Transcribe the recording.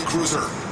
Cruiser.